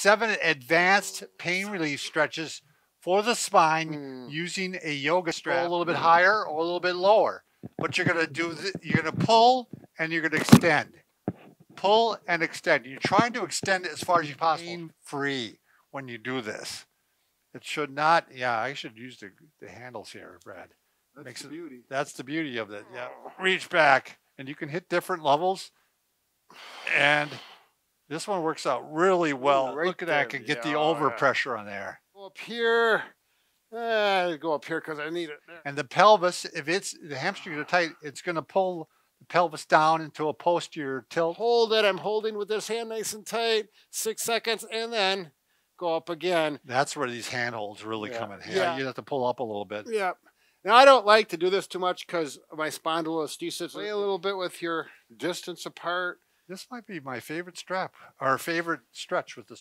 seven advanced pain relief stretches for the spine Mm. using a yoga Go strap. a little bit higher or a little bit lower. But you're gonna do th- you're gonna pull and you're gonna extend. Pull and extend. You're trying to extend it as far as you possible. Pain free when you do this. It should not. Yeah, I should use the, the handles here, Brad. That's Makes the it- beauty. That's the beauty of it. Yeah. Reach back and you can hit different levels. And this one works out really well. right Look at that. there. Can get the Yeah, overpressure on there. Go up here. Eh, go up here because I need it. And the pelvis, if it's the hamstrings are tight, it's going to pull the pelvis down into a posterior tilt. Hold it. I'm holding with this hand nice and tight. Six seconds, and then go up again. That's where these handholds really Yeah. come in handy. Yeah. You have to pull up a little bit. Yep. Now I don't like to do this too much because my spondylolisthesis. Play a little bit with your distance apart. This might be my favorite strap our favorite stretch with this.